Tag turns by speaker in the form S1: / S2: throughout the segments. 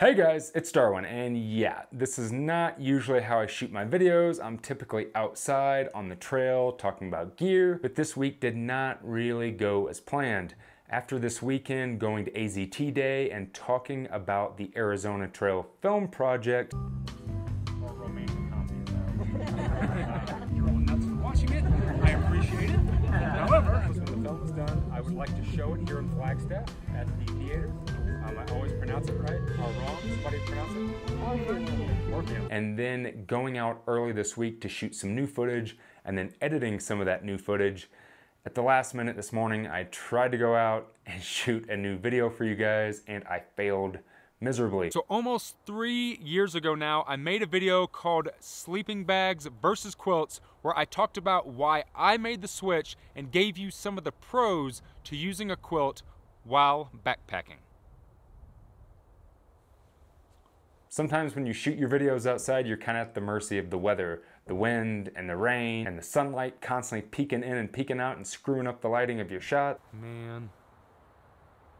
S1: Hey guys, it's Darwin, and yeah, this is not usually how I shoot my videos. I'm typically outside on the trail talking about gear, but this week did not really go as planned. After this weekend, going to AZT Day and talking about the Arizona Trail Film Project. I appreciate it. However, when the film is done, I would like to show it here in Flagstaff at the theater. I always pronounce it right or wrong. Somebody pronounce it? Orpheum. And then going out early this week to shoot some new footage and then editing some of that new footage. At the last minute this morning, I tried to go out and shoot a new video for you guys and I failed miserably.
S2: So almost three years ago now, I made a video called Sleeping Bags versus Quilts where I talked about why I made the switch and gave you some of the pros to using a quilt while backpacking.
S1: Sometimes when you shoot your videos outside, you're kind of at the mercy of the weather, the wind and the rain and the sunlight constantly peeking in and peeking out and screwing up the lighting of your shot.
S2: Man.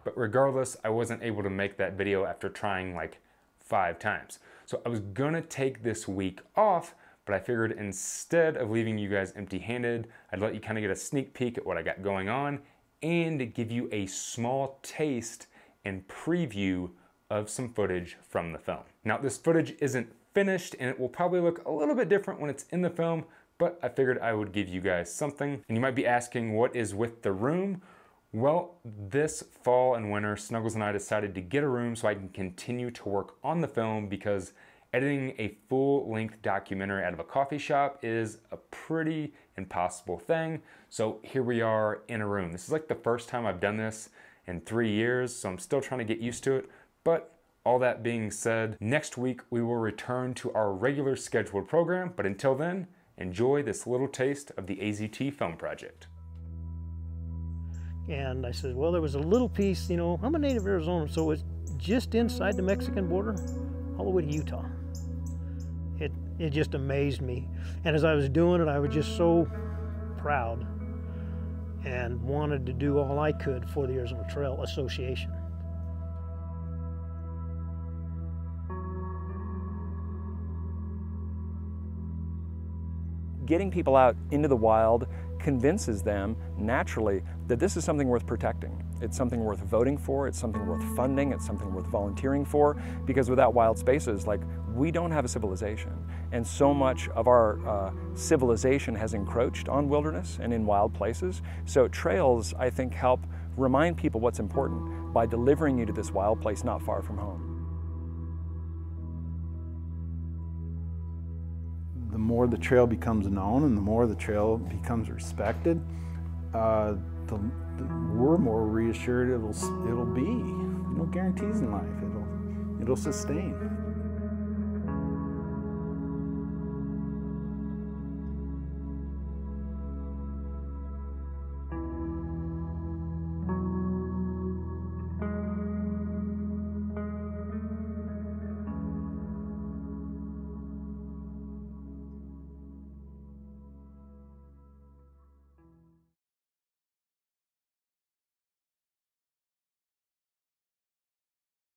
S1: But regardless, I wasn't able to make that video after trying like five times. So I was gonna take this week off, but I figured instead of leaving you guys empty handed, I'd let you kind of get a sneak peek at what I got going on and give you a small taste and preview of some footage from the film. Now this footage isn't finished and it will probably look a little bit different when it's in the film, but I figured I would give you guys something. And you might be asking what is with the room? Well, this fall and winter, Snuggles and I decided to get a room so I can continue to work on the film because editing a full-length documentary out of a coffee shop is a pretty impossible thing. So here we are in a room. This is like the first time I've done this in three years, so I'm still trying to get used to it, but all that being said, next week we will return to our regular scheduled program, but until then, enjoy this little taste of the AZT Film Project.
S3: And I said, well, there was a little piece, you know, I'm a native Arizona, so it's just inside the Mexican border, all the way to Utah. It, it just amazed me. And as I was doing it, I was just so proud and wanted to do all I could for the Arizona Trail Association.
S4: Getting people out into the wild convinces them naturally that this is something worth protecting. It's something worth voting for, it's something worth funding, it's something worth volunteering for, because without wild spaces, like, we don't have a civilization. And so much of our uh, civilization has encroached on wilderness and in wild places. So trails, I think, help remind people what's important by delivering you to this wild place not far from home.
S5: More the trail becomes known and the more the trail becomes respected, uh, the, the, we're more reassured it'll it'll be. No guarantees in life. It'll it'll sustain.